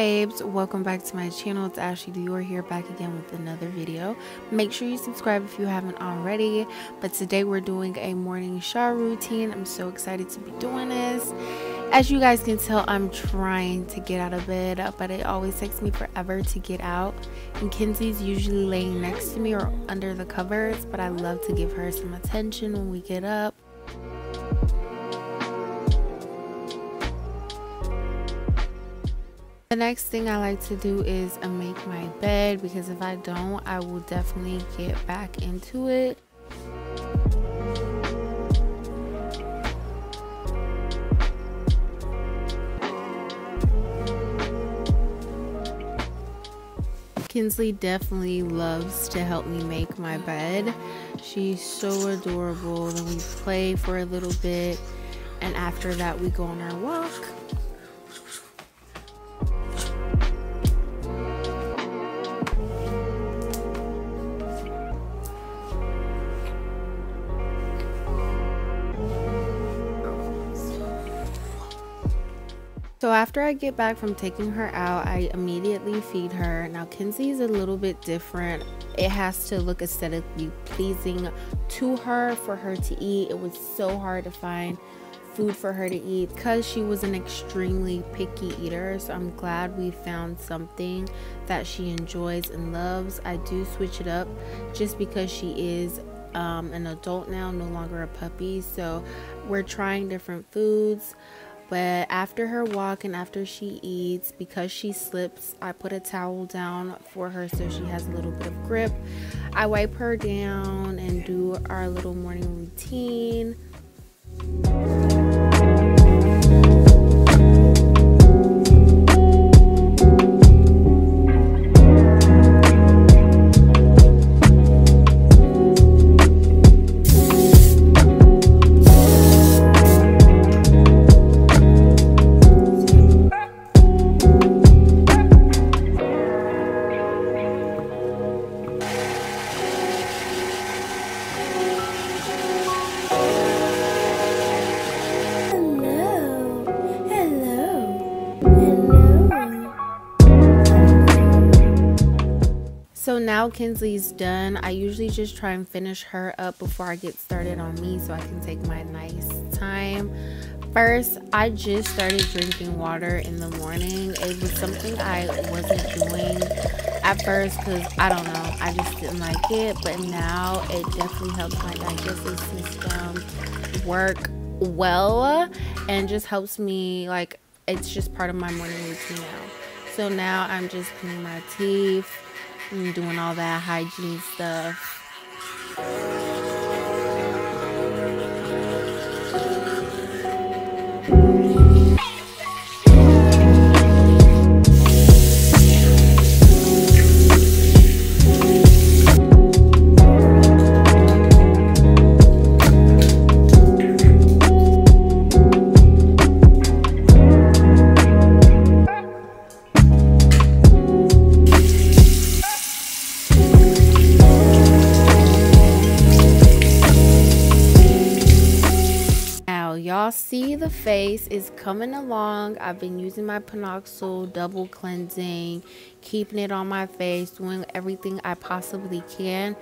babes welcome back to my channel. It's ashley dior here back again with another video. Make sure you subscribe if you haven't already but today we're doing a morning shower routine. I'm so excited to be doing this. As you guys can tell i'm trying to get out of bed but it always takes me forever to get out. And kinsey's usually laying next to me or under the covers but i love to give her some attention when we get up The next thing I like to do is uh, make my bed because if I don't, I will definitely get back into it. Kinsley definitely loves to help me make my bed. She's so adorable. Then we play for a little bit and after that we go on our walk. So after I get back from taking her out, I immediately feed her. Now Kinsey's a little bit different. It has to look aesthetically pleasing to her for her to eat. It was so hard to find food for her to eat because she was an extremely picky eater. So I'm glad we found something that she enjoys and loves. I do switch it up just because she is um, an adult now, no longer a puppy. So we're trying different foods. But after her walk and after she eats, because she slips, I put a towel down for her so she has a little bit of grip. I wipe her down and do our little morning routine. Now Kinsley's done. I usually just try and finish her up before I get started on me so I can take my nice time. First, I just started drinking water in the morning. It was something I wasn't doing at first because I don't know, I just didn't like it. But now it definitely helps my digestive system work well and just helps me like it's just part of my morning routine now. So now I'm just cleaning my teeth and doing all that hygiene stuff. Face is coming along. I've been using my panoxyl double cleansing keeping it on my face doing everything i possibly can.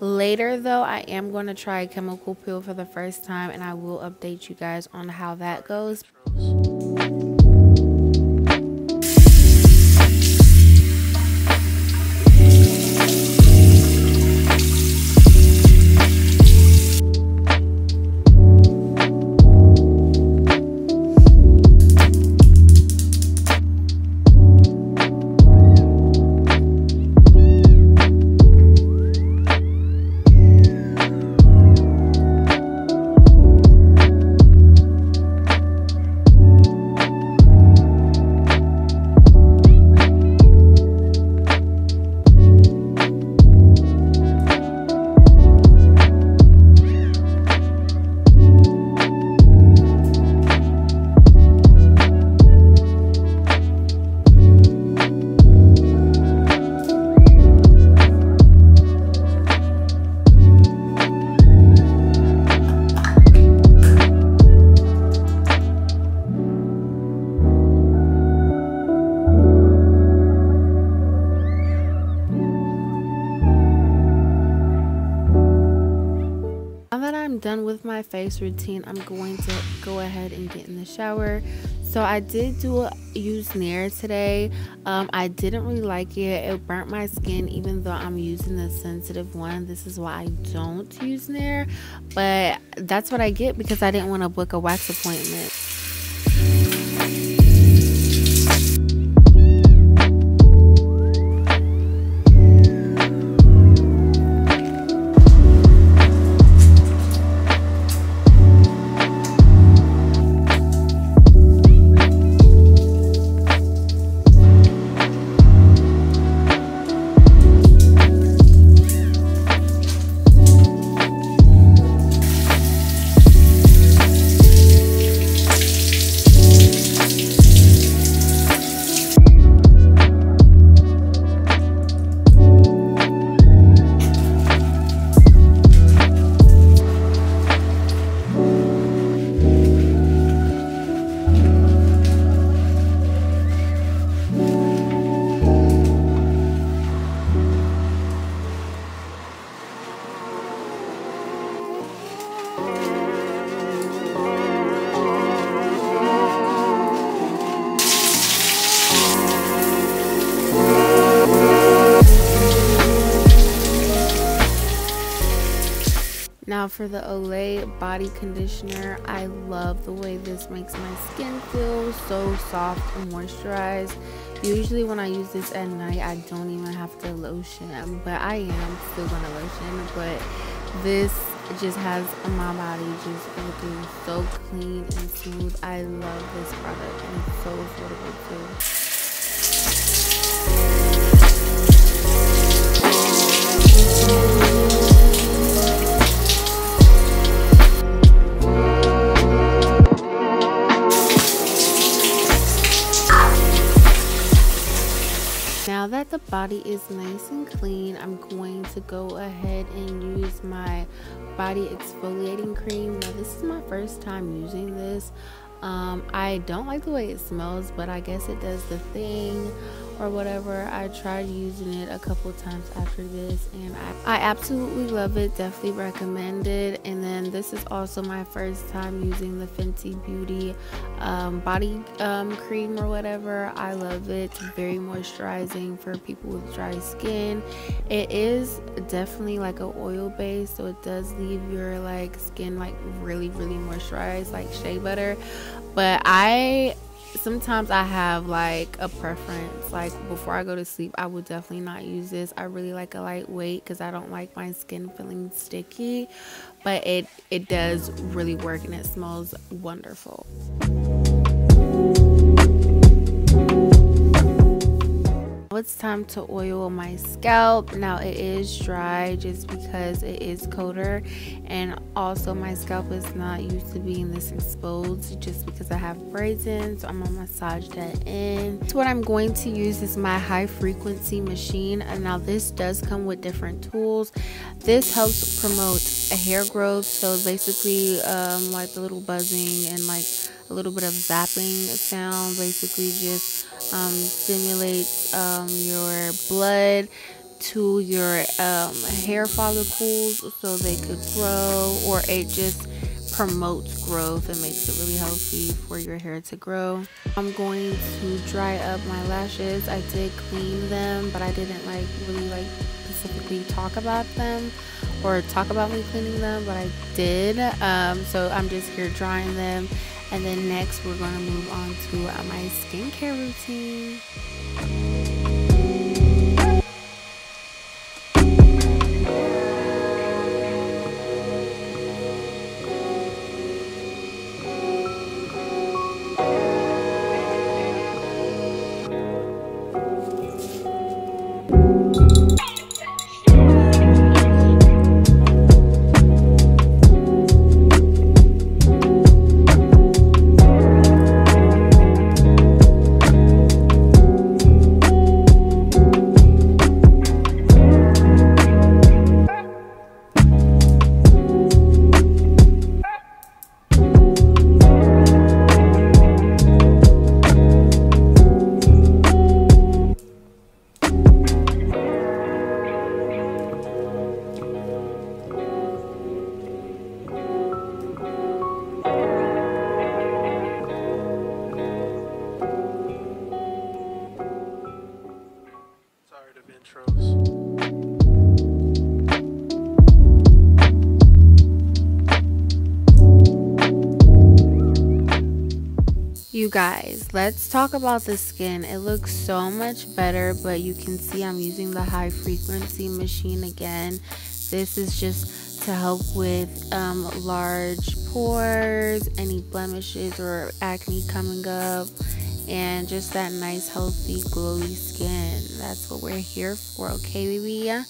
Later though i am going to try a chemical peel for the first time and i will update you guys on how that goes done with my face routine, I'm going to go ahead and get in the shower. So I did do a, use Nair today. Um, I didn't really like it. It burnt my skin even though I'm using the sensitive one. This is why I don't use Nair. But that's what I get because I didn't want to book a wax appointment. For the Olay body conditioner, I love the way this makes my skin feel so soft and moisturized. Usually when I use this at night, I don't even have to lotion, but I am still gonna lotion, but this just has my body just looking so clean and smooth. I love this product and it's so affordable too. Body is nice and clean, I'm going to go ahead and use my body exfoliating cream. Now this is my first time using this. Um, I don't like the way it smells, but I guess it does the thing or whatever. I tried using it a couple times after this and I, I absolutely love it. Definitely recommend it. And then this is also my first time using the Fenty Beauty um, body um, cream or whatever. I love it. It's very moisturizing for people with dry skin. It is definitely like an oil base so it does leave your like skin like really really moisturized like shea butter but I sometimes I have like a preference. Like before I go to sleep, I would definitely not use this. I really like a lightweight because I don't like my skin feeling sticky. But it it does really work and it smells wonderful. It's time to oil my scalp. Now it is dry just because it is colder. And also my scalp is not used to being this exposed just because I have braids in so I'm gonna massage that in. So what I'm going to use is my high frequency machine. And now this does come with different tools. This helps promote hair growth. So basically um, like the little buzzing and like a little bit of zapping sound basically just um, stimulates um, your blood to your um, hair follicles so they could grow or it just promotes growth and makes it really healthy for your hair to grow. I'm going to dry up my lashes. I did clean them but I didn't like really like specifically talk about them or talk about me cleaning them but I did um, so I'm just here drying them and then next, we're going to move on to uh, my skincare routine. Let's talk about the skin. It looks so much better, but you can see I'm using the high frequency machine again. This is just to help with um, large pores, any blemishes or acne coming up, and just that nice, healthy, glowy skin. That's what we're here for, okay, baby?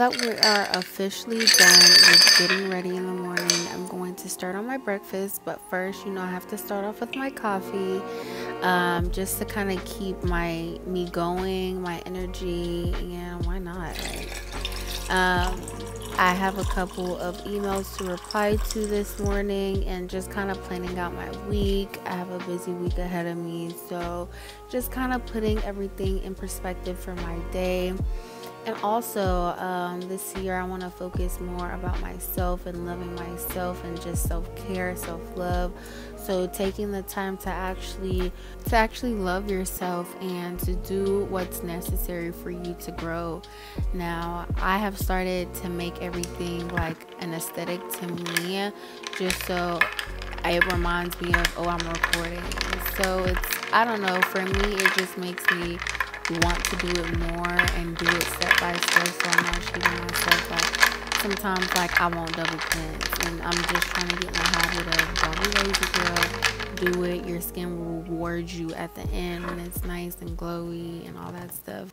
That we are officially done with getting ready in the morning, I'm going to start on my breakfast. But first, you know, I have to start off with my coffee, um, just to kind of keep my me going, my energy. Yeah, why not? Right? Um, I have a couple of emails to reply to this morning and just kind of planning out my week. I have a busy week ahead of me, so just kind of putting everything in perspective for my day and also um, this year i want to focus more about myself and loving myself and just self-care self-love. So taking the time to actually to actually love yourself and to do what's necessary for you to grow. Now i have started to make everything like an aesthetic to me just so it reminds me of oh i'm recording. So it's i don't know for me it just makes me want to do it more and do it step by step so I'm not cheating myself. Like sometimes like I won't double cleanse and I'm just trying to get in the habit of don't be lazy girl. Do it. Your skin will reward you at the end when it's nice and glowy and all that stuff.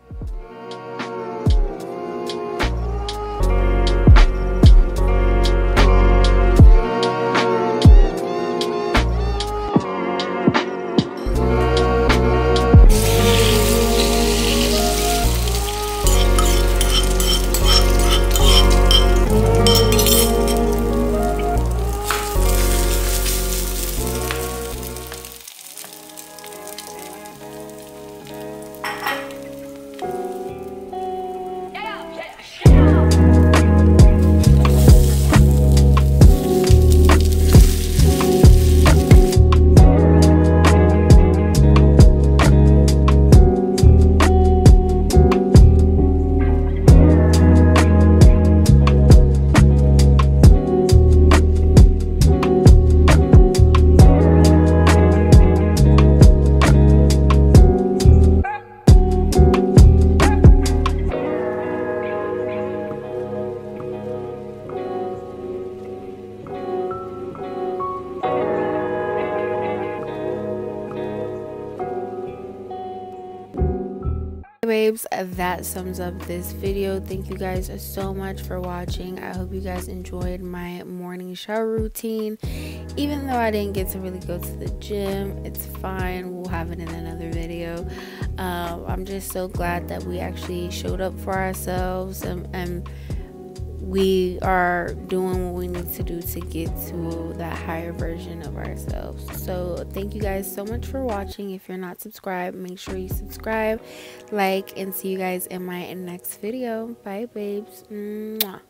Babes that sums up this video. Thank you guys so much for watching. I hope you guys enjoyed my morning shower routine. Even though i didn't get to really go to the gym it's fine. We'll have it in another video. Uh, i'm just so glad that we actually showed up for ourselves and, and we are doing what we need to do to get to that higher version of ourselves. So, thank you guys so much for watching. If you're not subscribed, make sure you subscribe, like, and see you guys in my next video. Bye, babes. Mwah.